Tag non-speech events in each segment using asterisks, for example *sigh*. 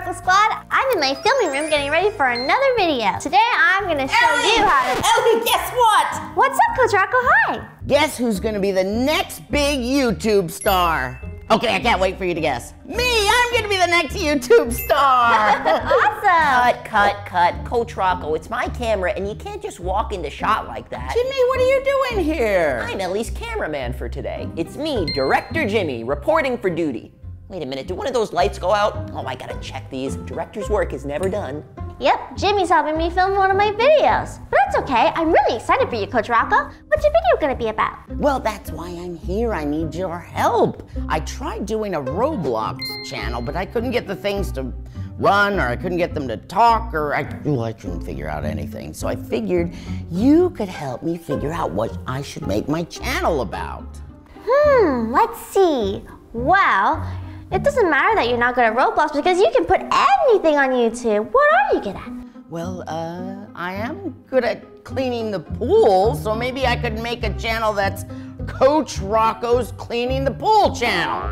Sparkle Squad. I'm in my filming room getting ready for another video. Today I'm gonna show Ellie! you how to. Ellie, guess what? What's up, Coach Rocco? Hi. Guess who's gonna be the next big YouTube star? Okay, I can't wait for you to guess. Me, I'm gonna be the next YouTube star. *laughs* awesome. Cut, cut, cut. Coach Rocco, it's my camera, and you can't just walk into shot like that. Jimmy, what are you doing here? I'm Ellie's cameraman for today. It's me, Director Jimmy, reporting for duty. Wait a minute, did one of those lights go out? Oh, I gotta check these. Director's work is never done. Yep, Jimmy's helping me film one of my videos. But that's okay. I'm really excited for you, Coach Rocco. What's your video gonna be about? Well, that's why I'm here. I need your help. I tried doing a Roblox channel, but I couldn't get the things to run or I couldn't get them to talk or I, well, I couldn't figure out anything. So I figured you could help me figure out what I should make my channel about. Hmm, let's see. Well, it doesn't matter that you're not good at Roblox because you can put anything on YouTube. What are you good at? Well, uh, I am good at cleaning the pool, so maybe I could make a channel that's Coach Rocco's Cleaning the Pool channel.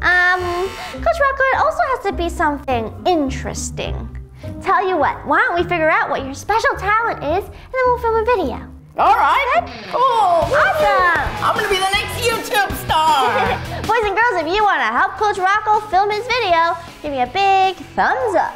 Um, Coach Rocco, it also has to be something interesting. Tell you what, why don't we figure out what your special talent is and then we'll film a video. All right, cool. Awesome! I'm gonna be the next YouTube star. *laughs* want to help Coach Rocco film his video, give me a big thumbs up.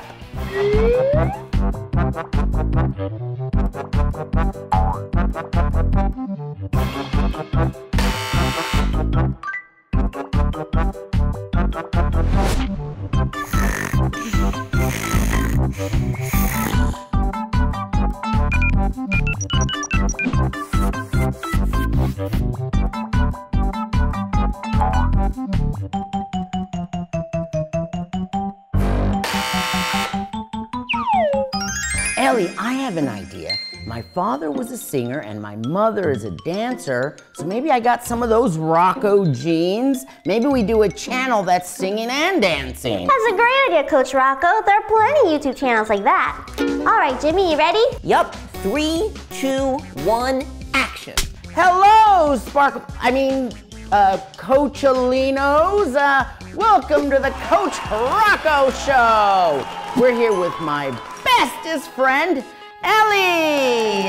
Ellie, I have an idea. My father was a singer and my mother is a dancer, so maybe I got some of those Rocco genes. Maybe we do a channel that's singing and dancing. That's a great idea, Coach Rocco. There are plenty of YouTube channels like that. All right, Jimmy, you ready? Yup, three, two, one, action. Hello, Sparkle. I mean, uh, Coachalinos. Uh, welcome to the Coach Rocco Show. We're here with my bestest friend, Ellie.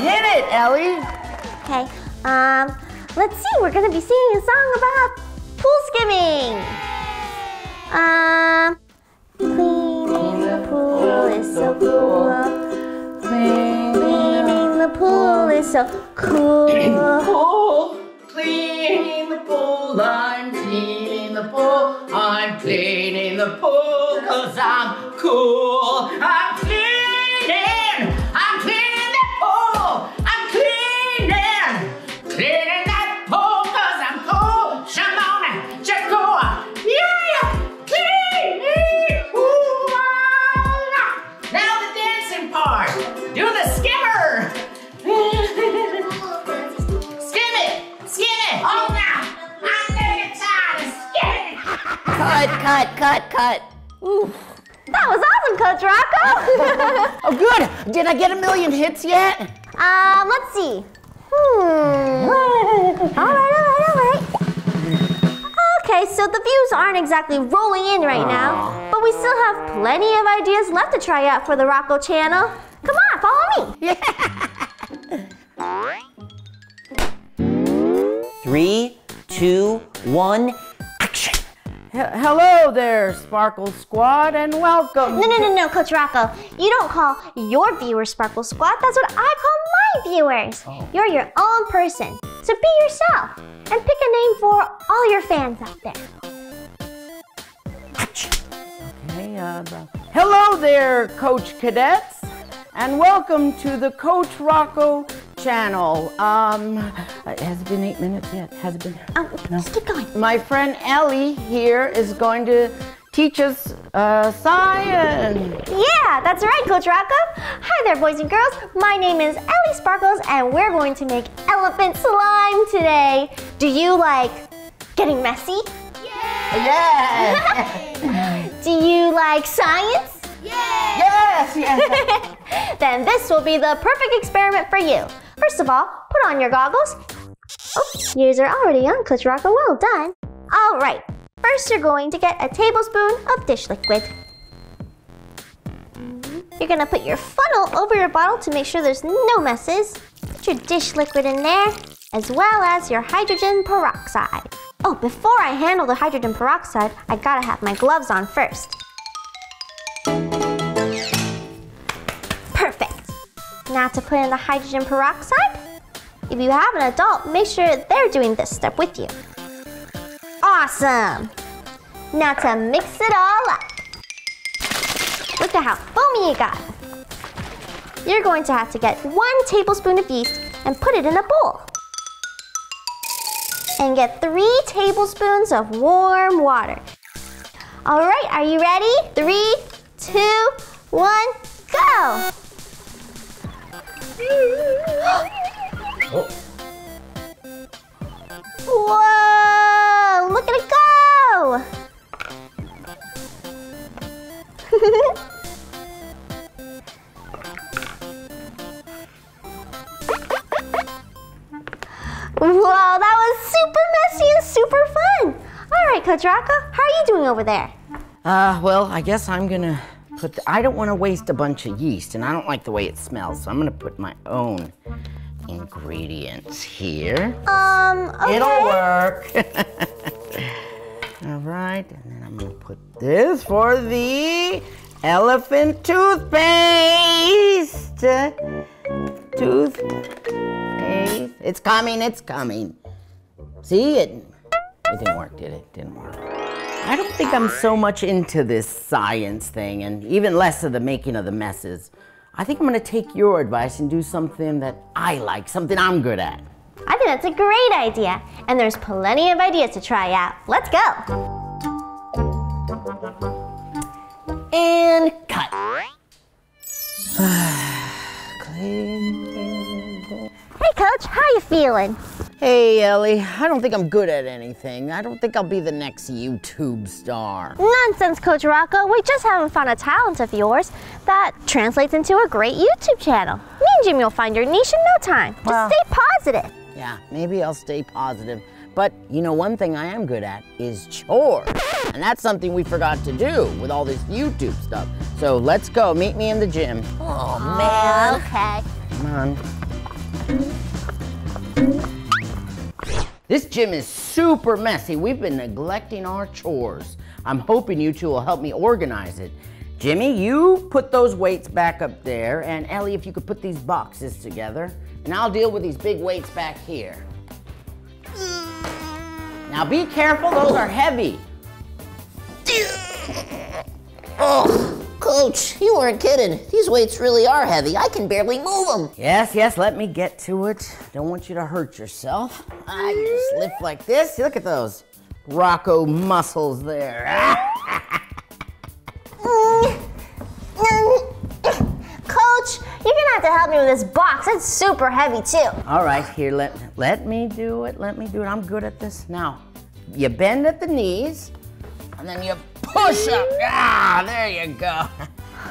Hit it, Ellie. Okay. Um, let's see. We're gonna be singing a song about pool skimming. Um, cleaning the pool is so cool. Cleaning the pool is so cool. *coughs* pool, cleaning the pool. I'm cleaning the pool. I'm the pool because I'm cool. I'm Cut, cut, cut, cut. Ooh. That was awesome, Coach Rocco. *laughs* Oh, good! Did I get a million hits yet? um, let's see. Hmm. All right, all right, all right. Okay, so the views aren't exactly rolling in right now, but we still have plenty of ideas left to try out for the Rocco channel. Come on, follow me. *laughs* Three, two, one, action. Hello there, Sparkle Squad, and welcome. No, no, no, no, Coach Rocco. You don't call your viewers Sparkle Squad. That's what I call my viewers. You're your own person. So be yourself and pick a name for all your fans out there. Okay, uh, the- Hello there, Coach Cadets, and welcome to the Coach Rocco channel. Um, uh, has it been eight minutes yet? Has it been? Um, just keep going. My friend Ellie here is going to teach us uh, science. Yeah, that's right, Coach Rocco. Hi there, boys and girls. My name is Ellie Sparkles, and we're going to make elephant slime today. Do you like getting messy? Yeah. *laughs* Do you like science? yes. Yes. *laughs* then this will be the perfect experiment for you. First of all, put on your goggles. Oh, yours are already on, Coach Rocco. Well done. All right. First, you're going to get a tablespoon of dish liquid. You're gonna put your funnel over your bottle to make sure there's no messes. Put your dish liquid in there, as well as your hydrogen peroxide. Oh, before I handle the hydrogen peroxide, I gotta have my gloves on first. Perfect. Now to put in the hydrogen peroxide. If you have an adult, make sure they're doing this step with you. Awesome. Now to mix it all up. Look at how foamy you got. You're going to have to get one tablespoon of yeast and put it in a bowl. And get three tablespoons of warm water. All right, are you ready? Three, two, one, go! Whoa! Look at it go! Wow, that was super messy and super fun. All right, Coach Rocco, how are you doing over there? Uh, well, I guess I'm gonna put. The, I don't want to waste a bunch of yeast, and I don't like the way it smells, so I'm gonna put my own ingredients here. Um, okay. It'll work. *laughs* All right, and then I'm gonna put this for the elephant toothpaste. Toothpaste. It's coming, it's coming. See, it, it didn't work, did it? Didn't work. I don't think I'm so much into this science thing and even less of the making of the messes. I think I'm gonna take your advice and do something that I like, something I'm good at. I think that's a great idea, and there's plenty of ideas to try out. Let's go. And cut. Hey, Coach, how you feeling? Hey, Ellie, I don't think I'm good at anything. I don't think I'll be the next YouTube star. Nonsense, Coach Rocco. We just haven't found a talent of yours that translates into a great YouTube channel. Me and Jimmy will find your niche in no time. Just Well- stay positive. Yeah, maybe I'll stay positive. But you know, one thing I am good at is chores. And that's something we forgot to do with all this YouTube stuff. So let's go. Meet me in the gym. Oh, oh man. Okay. Come on. This gym is super messy. We've been neglecting our chores. I'm hoping you two will help me organize it. Jimmy, you put those weights back up there, and Ellie, if you could put these boxes together, and I'll deal with these big weights back here. Now be careful, those are heavy. *laughs* Oh, Coach, you weren't kidding. These weights really are heavy. I can barely move them. Yes, yes, let me get to it. Don't want you to hurt yourself. You just lift like this. Look at those Rocco muscles there. *laughs* have to help me with this box. It's super heavy too. All right, here, let, let me do it. Let me do it. I'm good at this. Now, you bend at the knees, and then you push up. Ah, there you go.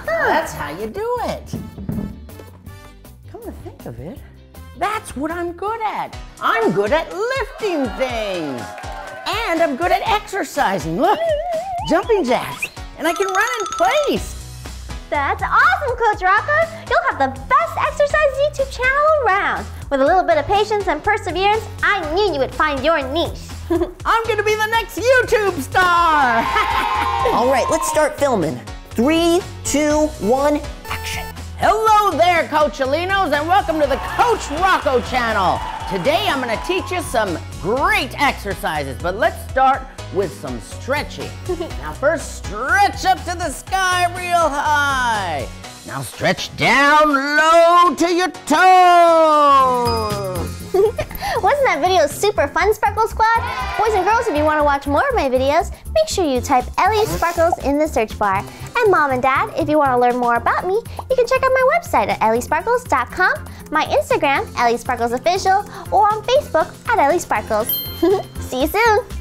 That's how you do it. Come to think of it, that's what I'm good at. I'm good at lifting things. And I'm good at exercising. Look, jumping jacks. And I can run in place. That's awesome, Coach Rocco. You'll have the best exercise YouTube channel around. With a little bit of patience and perseverance, I knew you would find your niche. *laughs* I'm gonna be the next YouTube star. *laughs* All right, let's start filming. Three, two, one, action. Hello there, Coachalinos, and welcome to the Coach Rocco channel. Today I'm gonna teach you some great exercises, but let's start with some stretching. now first, stretch up to the sky real high. Now stretch down low to your toes. *laughs* Wasn't that video super fun, Sparkle Squad? Boys and girls, if you want to watch more of my videos, make sure you type Ellie Sparkles in the search bar. And mom and dad, if you want to learn more about me, you can check out my website at elliesparkles.com, my Instagram, Ellie Sparkles Official, or on Facebook at Ellie Sparkles. *laughs* See you soon!